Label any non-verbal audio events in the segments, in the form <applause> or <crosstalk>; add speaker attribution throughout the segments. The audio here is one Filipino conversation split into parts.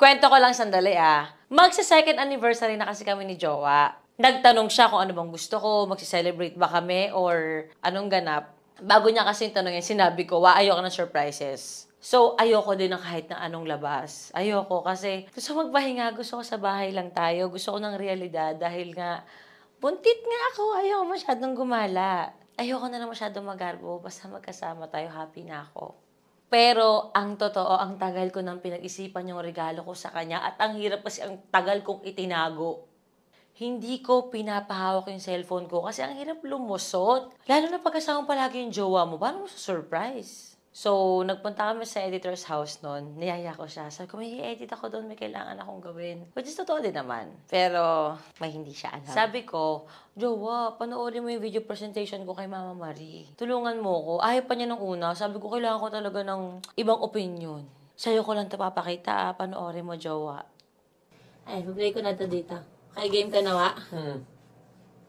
Speaker 1: Kwento ko lang sandali ah. Magsa-second anniversary na kasi kami ni Jowa. Nagtanong siya kung ano bang gusto ko, magsi-celebrate ba kami, or anong ganap. Bago niya kasi yung tanong yan, sinabi ko, wa, ayoko ng surprises. So, ayoko din ng kahit na anong labas. Ayoko kasi gusto magpahinga, gusto ko sa bahay lang tayo, gusto ko ng realidad dahil nga, buntit nga ako, ayoko masyadong gumala. Ayoko na lang masyadong magarbo, basta magkasama tayo, happy na ako. Pero ang totoo, ang tagal ko nang pinag-isipan yung regalo ko sa kanya at ang hirap kasi ang tagal kong itinago. Hindi ko pinapahawak yung cellphone ko kasi ang hirap lumusot. Lalo na pagkasama palagi yung jowa mo, paano mo sa surprise? So, nagpunta kami sa editor's house noon. Niyaya ko siya. Sabi ko, may edit ako doon, may kailangan akong gawin. Which is totoo din naman. Pero, may hindi siya alam. Sabi ko, Jowa, panoorin mo yung video presentation ko kay Mama Marie. Tulungan mo ko. Ayaw pa niya nung una. Sabi ko, kailangan ko talaga ng ibang opinion. Sa'yo ko lang ito papakita, ah. Panoorin mo, Jowa. Ay, play ko na ito dito. Kay game ka nawa.
Speaker 2: Hmm.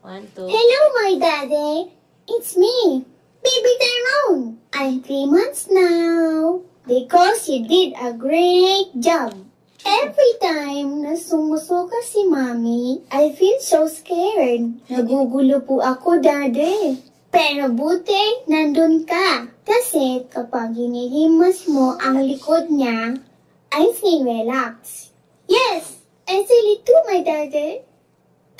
Speaker 1: One, two.
Speaker 3: Hello, my daddy. It's me, Baby Tyrone. I'm three months now. Because you did a great job. Every time na sumusuka si Mommy, I feel so scared. Nagugulo po ako, Daddy. Pero buti, nandun ka. Kasi kapag hinihimas mo ang likod niya, I feel relax. Yes, I feel it too, my daddy.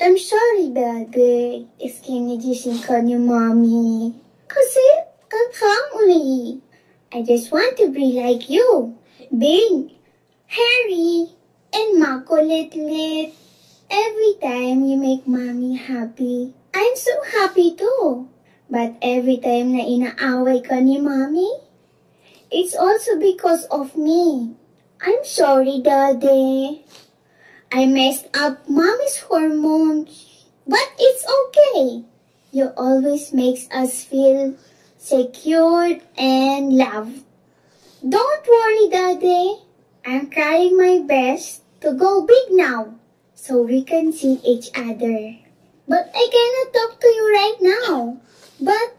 Speaker 3: I'm sorry, baby. If kinigising ka ni mommy. Kasi, kakamuli. I just want to be like you. Big, hairy, and makulit-lit. Every time you make mommy happy, I'm so happy too. But every time na inaaway ka ni mommy, it's also because of me. I'm sorry, daddy. I messed up mommy's hormones, but it's okay. You always makes us feel secured and loved. Don't worry, Daddy. I'm trying my best to go big now so we can see each other. But I cannot talk to you right now. But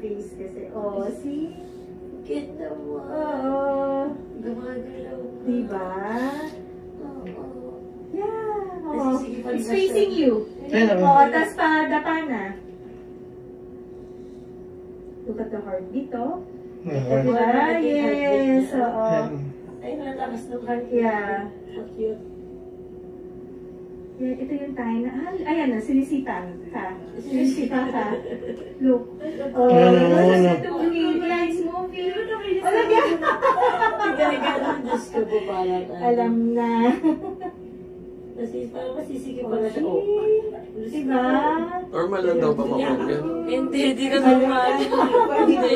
Speaker 4: face kasi. Oh, see?
Speaker 5: ganda mo.
Speaker 4: Oo.
Speaker 5: Gumagalaw.
Speaker 4: Diba?
Speaker 5: Oo.
Speaker 4: Yeah. Oh. It's facing you.
Speaker 6: Hello.
Speaker 4: Oh, tas pa dapa na. Look at the oh.
Speaker 6: Yeah.
Speaker 4: Diba? Yes. Oo.
Speaker 5: Ay, natakas ng heart.
Speaker 4: Yeah.
Speaker 5: So cute.
Speaker 4: Yeah, ito yung time na, ah, ayan na, sinisita ka. Sinisita ka. Look. Oh,
Speaker 6: Ano,
Speaker 4: this is
Speaker 6: ano?
Speaker 4: the movie. Oh, lagyan.
Speaker 5: Gano'n, Diyos ko po ano.
Speaker 4: Alam na.
Speaker 5: Kasi parang masisikip pala siya. Oh.
Speaker 4: Diba?
Speaker 6: Normal lang daw ba makulit?
Speaker 1: Hindi, hindi ka normal. Hindi.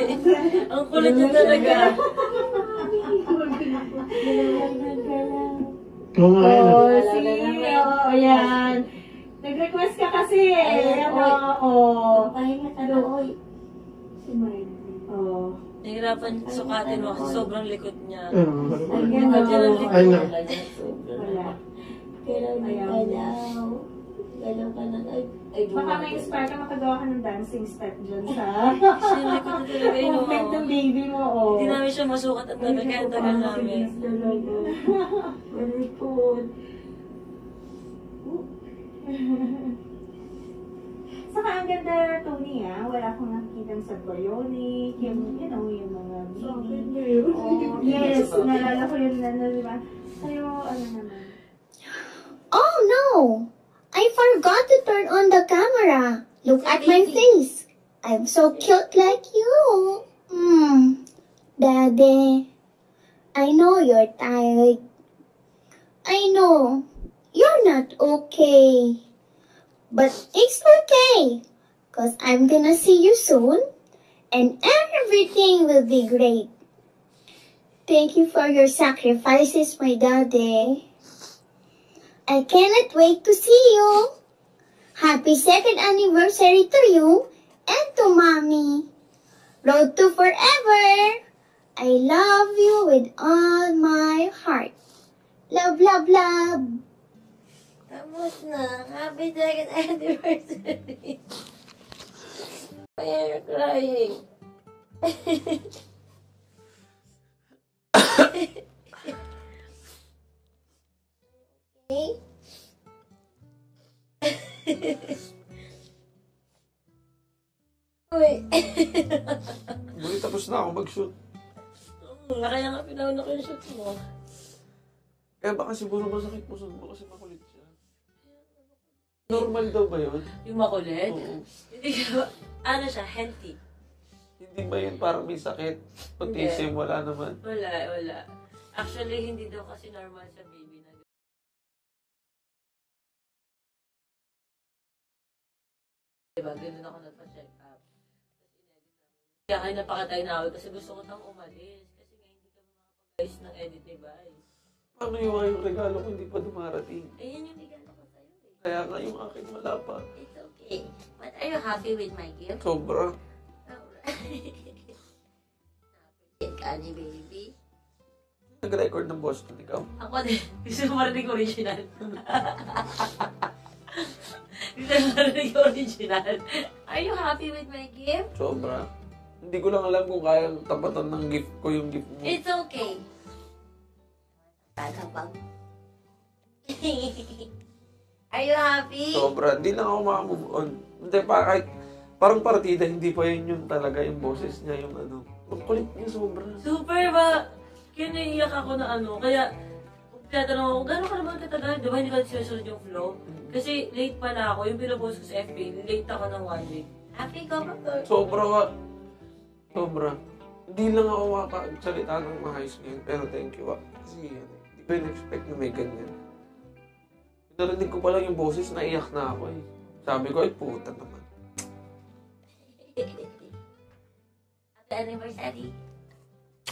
Speaker 1: Ang kulit niya talaga.
Speaker 6: Oo nga.
Speaker 4: Oh,
Speaker 5: naman.
Speaker 4: Oh, ayan. Nag-request ka kasi.
Speaker 5: Ayan,
Speaker 4: Oo. Oh,
Speaker 5: Pahinga ka na, oy. Si Marley.
Speaker 4: oh.
Speaker 1: Nahirapan sukatin mo kasi sobrang likot niya.
Speaker 6: Oo.
Speaker 5: Ayan,
Speaker 4: Ay,
Speaker 6: Ay, na.
Speaker 4: Wala.
Speaker 5: Kailan may
Speaker 4: Ayaw.
Speaker 5: galaw. Galaw ka na. Ay, ay,
Speaker 4: Baka na-inspire ka makagawa ka ng dancing step dyan sa
Speaker 1: likot niya talaga yun. <laughs>
Speaker 4: movement ng baby mo. Oh.
Speaker 1: Hindi namin siya masukat at tagal kaya tagal namin.
Speaker 5: Malipot. <laughs>
Speaker 4: Saka ang ganda, Tony, ah. Wala akong nakikita sa bionic, yung, you know, yung mga baby. Oh, yes, nalala ko yun na, na, di ba? Sa'yo, ano naman?
Speaker 3: Oh no! I forgot to turn on the camera. Look at my face. I'm so cute like you. Hmm. Daddy, I know you're tired. I know you're not okay. But it's okay. Cause I'm gonna see you soon. And everything will be great. Thank you for your sacrifices, my daddy. I cannot wait to see you. Happy second anniversary to you and to mommy. Road to forever. I love you with all my heart. Love, love, love.
Speaker 5: Tapos na. Happy second anniversary. <laughs> Why are you crying? <laughs> okay? Uy.
Speaker 6: Buti tapos na ako mag-shoot.
Speaker 1: Hmm, Kaya nga pinauna ko yung shoot mo.
Speaker 6: Kaya baka siguro masakit mo sa mo kasi makulit siya. Normal daw ba yun?
Speaker 1: Yung makulit?
Speaker 6: Oo.
Speaker 1: Hindi ka, ano siya, healthy.
Speaker 6: Hindi ba yun parang may sakit? Autism, wala naman.
Speaker 1: Wala, wala. Actually, hindi daw kasi normal sa baby Diba, ganun ako nagpa-check up. Kaya kayo napakatay na ako kasi gusto ko nang umalis. Kasi nga hindi kami makapag-ayos ng edit device.
Speaker 6: Paano yung yung regalo ko hindi pa dumarating?
Speaker 1: Eh, yun yung regalo ko sa'yo eh.
Speaker 6: Kaya nga yung akin wala pa.
Speaker 5: It's okay. But are you happy with my gift?
Speaker 6: Sobra.
Speaker 5: Alright. Appreciate ka ni baby.
Speaker 6: Nag-record ng Boston ikaw.
Speaker 1: Ako din. <laughs> Gusto ko marinig original. <laughs> Marinig original.
Speaker 5: Are you happy with my gift?
Speaker 6: Sobra. Hindi ko lang alam kung kayang tapatan ng gift ko yung gift mo.
Speaker 5: It's okay. Tatapag. <laughs> Are you happy?
Speaker 6: Sobra. Hindi lang ako makamove on. Hindi pa kahit parang partida, hindi pa yun yung talaga yung boses niya, yung ano. Ang kulit niya sobra.
Speaker 1: Super ba? Kaya naiiyak ako na ano. Kaya, kung tinatanong ako, gano'n ka naman? Di ba hindi ka sinusunod yung flow? Kasi late pala ako. Yung pinapost ko sa FB, late ako ng one week.
Speaker 5: Happy ka ba?
Speaker 6: Sobra ka. Sobra. Hindi lang ako makakagsalita ng maayos ngayon. Pero thank you ah. Kasi ano, hindi ko in-expect na may ganyan. Narinig ko pa lang yung boses, naiyak na ako eh. Sabi ko, ay puta naman.
Speaker 5: Happy anniversary.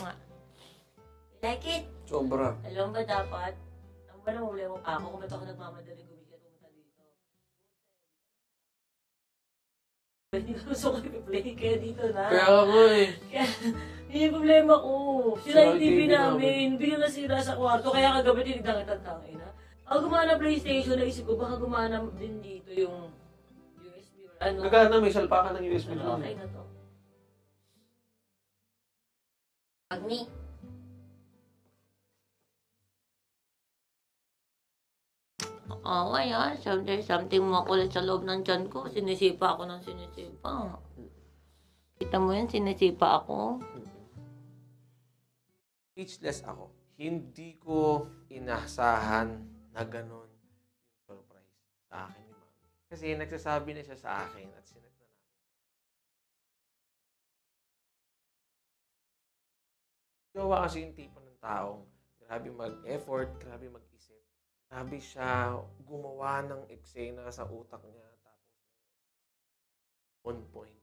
Speaker 1: Mwah.
Speaker 5: You like it?
Speaker 6: Sobra.
Speaker 1: Alam ba dapat? Ang ba na mo pa ako kung ba't ako nagmamadali gumigat pumunta dito? Hindi ko gusto ko i-play, kaya dito na.
Speaker 7: Kaya nga eh.
Speaker 1: Kaya, yun yung problema ko. Sira
Speaker 7: Sira
Speaker 1: yung TV namin. Biglang nasira sa kwarto. Kaya kagabi tinignan kita ng ina. Ako gumana PlayStation, naisip ko baka gumana din dito yung USB or ano.
Speaker 7: Gagana, may salpakan ng USB
Speaker 1: Ano, okay na to. Agni. Oo, ayan. Something, something makulit sa loob ng tiyan ko. Sinisipa ako ng sinisipa. Kita mo yan, sinisipa ako.
Speaker 7: Speechless ako. Hindi ko inasahan na ganun yung surprise sa akin ni Mami. Kasi nagsasabi na siya sa akin at namin. Jowa kasi yung tipo ng taong grabe mag-effort, grabe mag-isip. Grabe siya gumawa ng eksena sa utak niya. Tapos on point.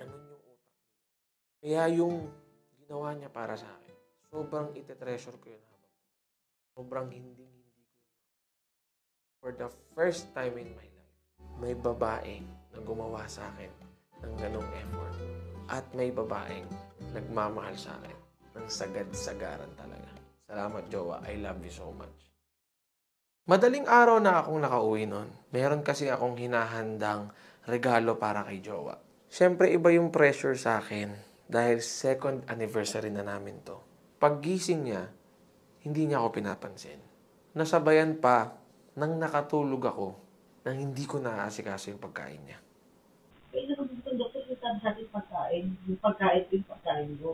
Speaker 7: Ganun yung utak niya. Kaya yung ginawa niya para sa akin, sobrang ite-treasure ko yun habang sobrang hindi hindi ko. For the first time in my life, may babae na gumawa sa akin ng ganong effort. At may babaeng nagmamahal sa akin ng sagad-sagaran talaga. Salamat, Jowa. I love you so much. Madaling araw na akong nakauwi nun. Meron kasi akong hinahandang regalo para kay Jowa. Siyempre, iba yung pressure sa akin dahil second anniversary na namin to. Paggising niya, hindi niya ako pinapansin. Nasabayan pa nang nakatulog ako nang hindi ko naaasikaso yung pagkain niya.
Speaker 2: Kaya naman gusto ng doktor yung sabi sa akin pagkain, yung pagkain ko yung pagkain ko.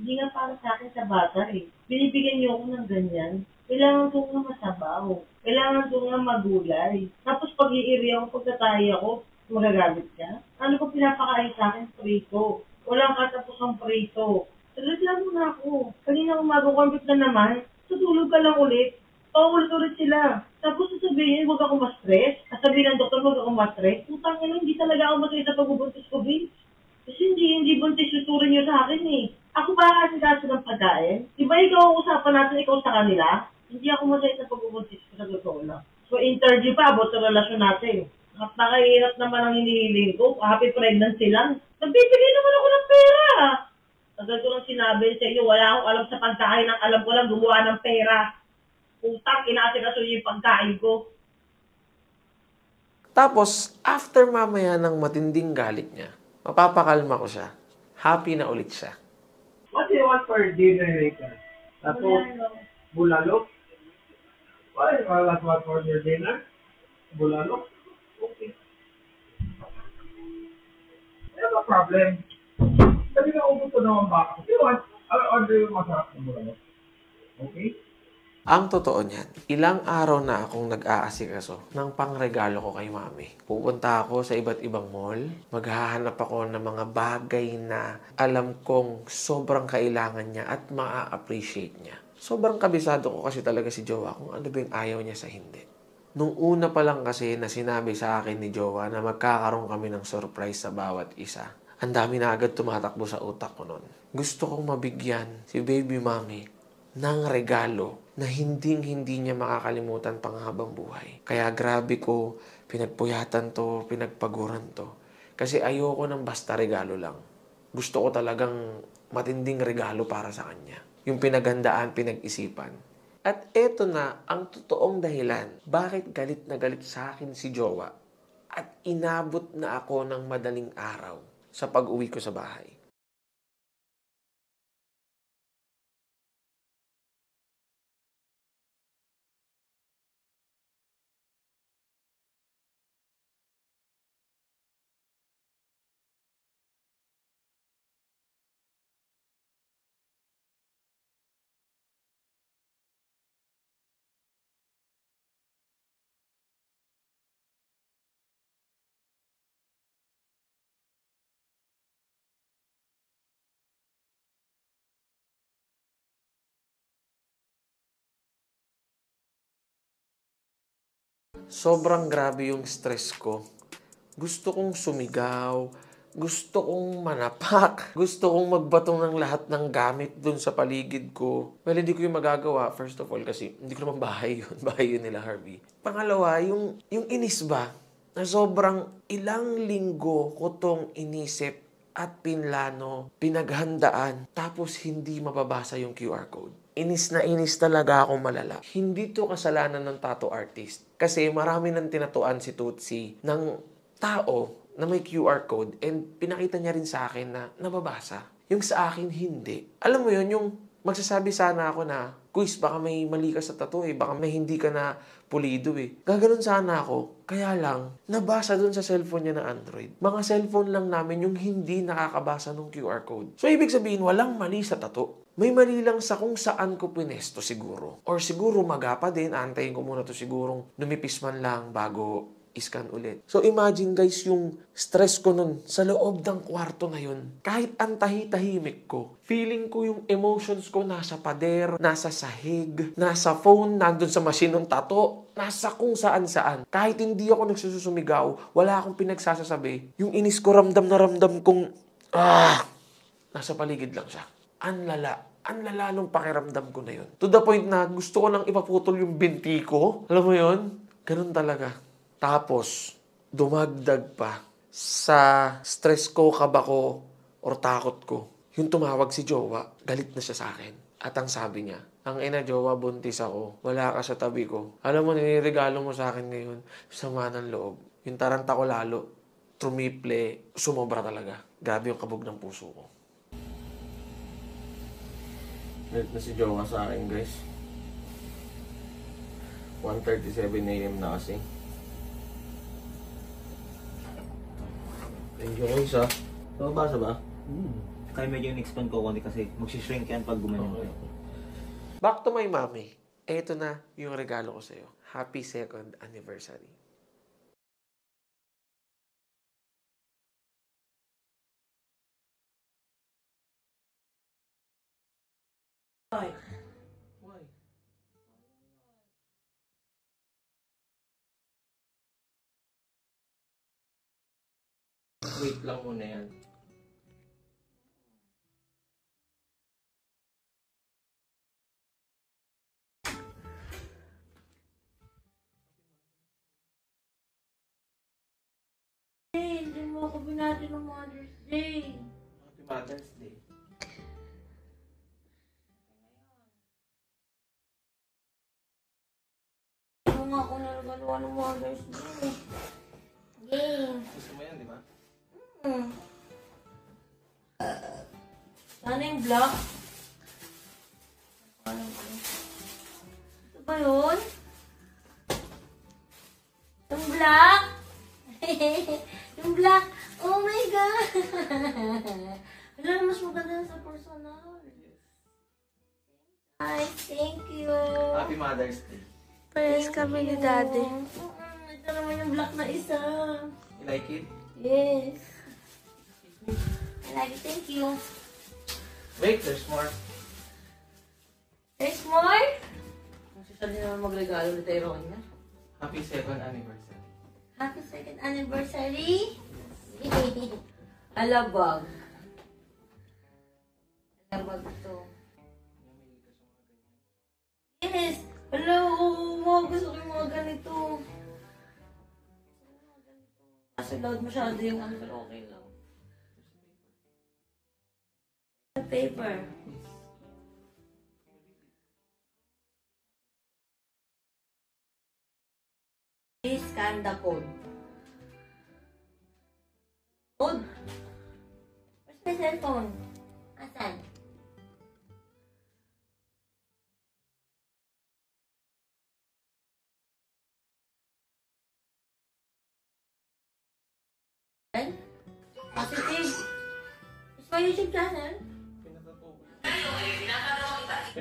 Speaker 2: Hindi nga para sa akin sa bata eh. Binibigyan niyo ako ng ganyan. Kailangan ko nga masabaw. Kailangan ko nga magulay. Tapos pag iiri ako, pagkatahi ako, magagamit ka. Ano ko pinapakain sa akin? Prito. Walang katapusang prito. Reklamo na ako. Kanina umaga kumpit na naman. Tutulog ka lang ulit. Paulit-ulit sila. Tapos sasabihin, huwag ako ma-stress. Sasabihin ng doktor, huwag ako ma-stress. Putang ina, hindi talaga ako masaya sa pagbubuntis ko, Vince. Kasi hindi, hindi buntis yung turing niyo sa akin eh. Ako ba kasi kaso ng pagkain? Di ba ikaw ang usapan natin, ikaw sa kanila? Hindi ako masaya sa pagbubuntis ko sa totoo lang. So interview pa about sa relasyon natin. At nakahirap naman ang hinihiling ko. Happy pregnancy lang. Nagbibigay naman ako ng pera. Agad ko lang sinabi sa inyo, wala akong alam sa pagkain. Ang alam ko lang gumawa ng pera. Utang, inaasikaso yung pagkain ko.
Speaker 7: Tapos, after mamaya ng matinding galit niya, mapapakalma ko siya. Happy na ulit siya.
Speaker 8: What do you want for dinner later? Tapos, bulalo? Why? That's what for your dinner? Bulalo? Okay. No problem. Sabi na ubus ko naman ba? You want? I'll order yung masarap na bulalo. Okay?
Speaker 7: Ang totoo niyan, ilang araw na akong nag-aasikaso ng pangregalo ko kay mami. Pupunta ako sa iba't ibang mall, maghahanap ako ng mga bagay na alam kong sobrang kailangan niya at maa-appreciate niya. Sobrang kabisado ko kasi talaga si Jowa kung ano ba yung ayaw niya sa hindi. Nung una pa lang kasi na sinabi sa akin ni Jowa na magkakaroon kami ng surprise sa bawat isa. Ang dami na agad tumatakbo sa utak ko nun. Gusto kong mabigyan si baby mommy ng regalo na hinding-hindi niya makakalimutan pang habang buhay. Kaya grabe ko, pinagpuyatan to, pinagpaguran to. Kasi ayoko ng basta regalo lang. Gusto ko talagang matinding regalo para sa kanya. Yung pinaghandaan, pinag-isipan. At eto na ang totoong dahilan bakit galit na galit sa akin si Jowa at inabot na ako ng madaling araw sa pag-uwi ko sa bahay. Sobrang grabe yung stress ko. Gusto kong sumigaw, gusto kong manapak, <laughs> gusto kong magbatong ng lahat ng gamit dun sa paligid ko. Well, hindi ko yung magagawa, first of all, kasi hindi ko naman bahay yun. <laughs> Bahay yun nila Harvey. Pangalawa, yung, yung inis ba? na sobrang ilang linggo ko tong inisip at pinlano, pinaghandaan, tapos hindi mababasa yung QR code. Inis na inis talaga ako malala. Hindi to kasalanan ng tattoo artist. Kasi marami nang tinatuan si Tutsi ng tao na may QR code and pinakita niya rin sa akin na nababasa. Yung sa akin, hindi. Alam mo yun, yung magsasabi sana ako na, Kuis, baka may mali ka sa tattoo eh. Baka may hindi ka na pulido eh. Gaganon sana ako. Kaya lang, nabasa dun sa cellphone niya na Android. Mga cellphone lang namin yung hindi nakakabasa ng QR code. So, ibig sabihin, walang mali sa tattoo. May mali lang sa kung saan ko pinesto siguro. Or siguro magapa din, antayin ko muna to sigurong numipis man lang bago iskan ulit. So imagine guys yung stress ko nun sa loob ng kwarto na yun. Kahit antahi-tahimik ko, feeling ko yung emotions ko nasa pader, nasa sahig, nasa phone, nandun sa machine ng tato, nasa kung saan-saan. Kahit hindi ako nagsusumigaw, wala akong pinagsasasabi, yung inis ko ramdam na ramdam kong, ah, nasa paligid lang siya. Ang lala. Ang lala nung pakiramdam ko na yun. To the point na gusto ko nang ipaputol yung binti ko. Alam mo yun? Ganun talaga. Tapos, dumagdag pa sa stress ko, kaba ko, or takot ko. Yung tumawag si Jowa, galit na siya sa akin. At ang sabi niya, ang ina Jowa, buntis ako. Wala ka sa tabi ko. Alam mo, niniregalo mo sa akin ngayon, sama ng loob. Yung taranta ko lalo, trumiple, sumobra talaga. Grabe yung kabog ng puso ko. Galit na si Jowa sa akin, guys. 1.37 a.m. na kasi. Thank you, guys, ah. Nababasa ba?
Speaker 9: Kaya medyo in-expand ko konti kasi magsishrink yan pag gumanon
Speaker 7: Okay. Back to my mommy. Ito na yung regalo ko sa'yo. Happy second anniversary.
Speaker 1: Why?
Speaker 7: Why? Wait lang muna yan.
Speaker 1: Hey, hindi mo ako binati ng Mother's Day.
Speaker 7: Happy Mother's Day.
Speaker 1: Ano nga ako nalagaluan ng Mother's Day? Yay!
Speaker 7: Gusto mo yan, di ba?
Speaker 1: Hmm. Sana yung yun? Ito ba yun? Yung black? <laughs> yung black? Oh my God! <laughs> Wala na mas maganda sa personal. Hi, thank you.
Speaker 7: Happy Mother's Day.
Speaker 1: Press kami ni Daddy. Mm-mm, Ito naman yung black na isa.
Speaker 7: You like it?
Speaker 1: Yes. I like it. Thank you.
Speaker 7: Wait, there's more.
Speaker 1: There's more? Charlie naman magregalo ni Tyrone niya.
Speaker 7: Happy second anniversary.
Speaker 1: Happy second anniversary! <laughs> Alabag. Alabag to. Yes! Hello! Wow, gusto ko yung mga ganito. Kasi loud masyado yung ano, pero okay lang. The paper. Please scan the code. Code? Where's my cellphone?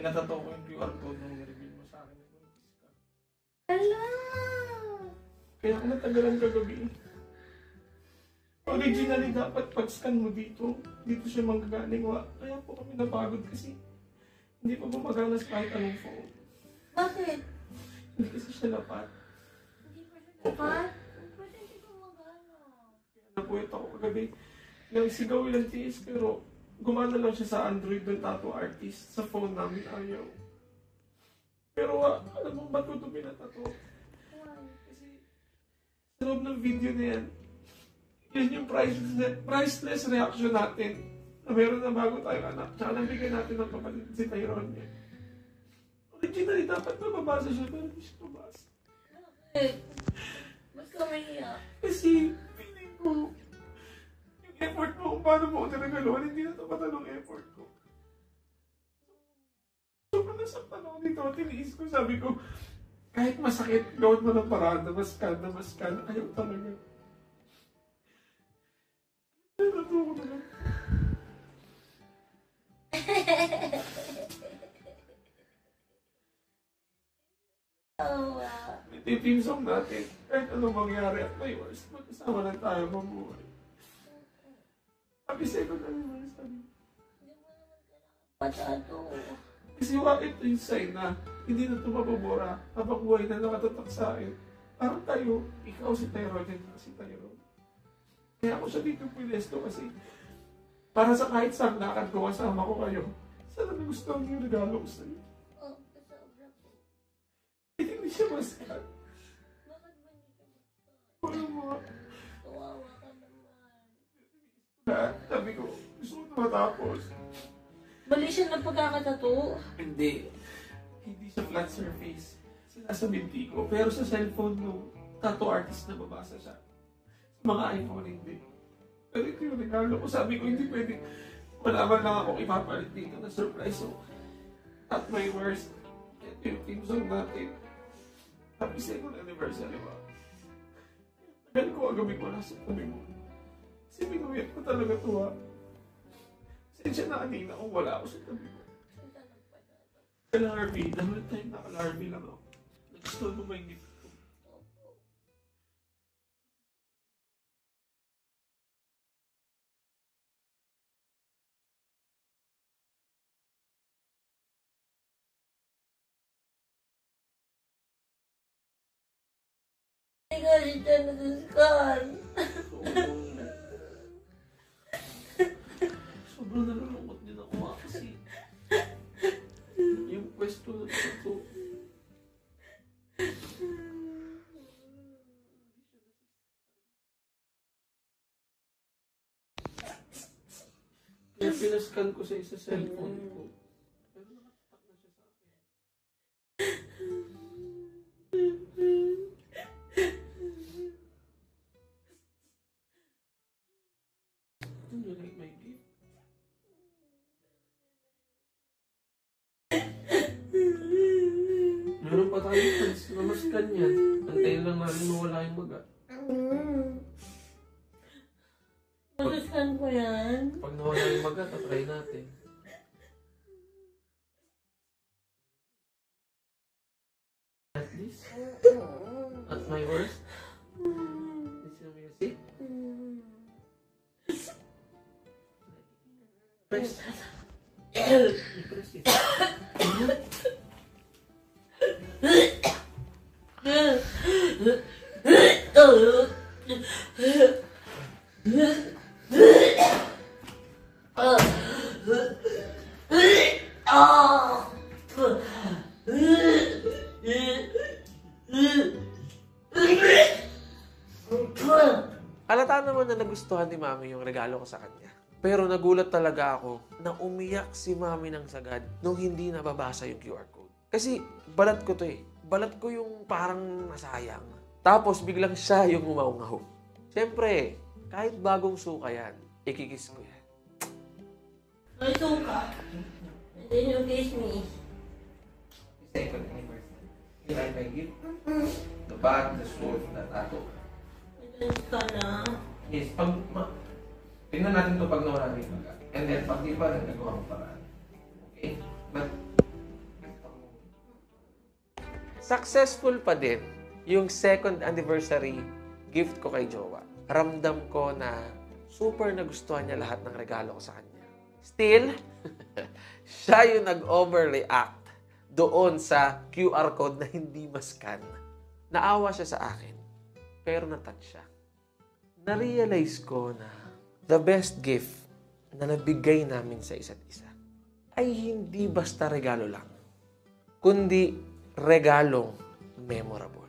Speaker 7: Pinatato ko yung QR code nung nireveal mo sa akin.
Speaker 1: Hello!
Speaker 7: Kaya ako natagalan kagabi. Originally, dapat pag-scan mo dito, dito siya manggagaling. Wa. Kaya po kami napagod kasi hindi pa gumagana sa kahit anong phone.
Speaker 1: Bakit?
Speaker 7: Hindi kasi siya lapat.
Speaker 1: Hindi pa siya dapat? Pwede hindi ko magano.
Speaker 7: Napuwet ako kagabi. Nang sigaw ilang tiis, pero gumana lang siya sa Android ng tattoo artist. Sa phone namin ayaw. Pero wa, alam mo ba't ko ito pinatato? Kasi sa
Speaker 10: loob ng video na yan, yan yung priceless, priceless reaction natin na meron na bago tayong anak. Tsaka nabigyan natin ng kapatid si Tyrone niya. Originally, dapat mababasa siya, pero hindi siya mabasa.
Speaker 1: Eh, Ba't ka umiiyak?
Speaker 10: Kasi, feeling ko, effort mo kung paano mo ako tinagaluan, hindi na tapatan ng effort ko. Sobrang nasaktan ako dito, tiniis ko, sabi ko, kahit masakit, gawin mo ng paraan na maskan, na maskan, ayaw talaga. Natuto ko na lang.
Speaker 1: Oh, wow.
Speaker 10: Ito yung team song natin. Kahit anong mangyari at may worst, magkasama lang tayo mabuhay. Happy second anniversary.
Speaker 1: Patado.
Speaker 10: Kasi wa ito yung sign na hindi na ito mababura habang buhay na nakatatak sa akin. Parang tayo, ikaw si Tyrone and si Tyrone. Kaya ako siya dito pinesto kasi para sa kahit saan lakad ko kasama ko kayo. Sana nagustuhan yung regalo ko sa'yo.
Speaker 1: Oh, sobra po.
Speaker 10: Hindi siya maskan.
Speaker 1: Bakit ba hindi ka magka?
Speaker 10: Wala
Speaker 1: naman.
Speaker 10: Lahat. Sabi ko, gusto ko na matapos.
Speaker 1: Bali siya ng pagkakatato.
Speaker 10: Hindi. Hindi siya flat surface. Sila sa binti ko. Pero sa cellphone no, tattoo artist na babasa siya. Sa mga iPhone hindi. Pero ito yung regalo ko. Sabi ko, hindi pwede. Malaman lang ako ipapalit dito na surprise. So, at my worst, ito yung team song natin. Happy second anniversary ba? Tagal ko agabi ko nasa tabi mo. Kasi binuwiat ko talaga to ha. Sensya na kanina kung wala ako sa tabi. Kala-RV, the whole time naka-RV lang ako. Nagustuhan mo ba yung gift ko?
Speaker 1: Hindi ka si Jan nasuskan.
Speaker 10: Sobrang nalulungkot din ako ha, kasi yung pwesto na ito. Kaya pinascan ko sa isa cellphone ko. Tatry natin. At least, at my worst, it's your music. Press. Press. <laughs> Halata naman na nagustuhan ni Mami yung regalo ko sa kanya. Pero nagulat talaga ako na umiyak si Mami ng sagad nung hindi nababasa yung QR code. Kasi balat ko to eh. Balat ko yung parang nasayang. Tapos biglang siya yung umaungaw. Siyempre, kahit bagong suka yan, ikikis ko yan.
Speaker 1: May suka. And then you kiss me.
Speaker 10: Second anniversary. You like my gift? The bag, the sword, the tattoo.
Speaker 1: Ito ka na.
Speaker 10: Yes, pag... Ma- Tingnan natin to pag nawala na yung baga. And then, pag di pa, nagagawa ko paraan. Okay? But, Successful pa din yung second anniversary gift ko kay Jowa. Ramdam ko na super nagustuhan niya lahat ng regalo ko sa kanya. Still, <laughs> siya yung nag-overreact doon sa QR code na hindi mascan. Naawa siya sa akin, pero natouch siya. Na-realize ko na the best gift na nabigay namin sa isa't isa ay hindi basta regalo lang, kundi regalong memorable.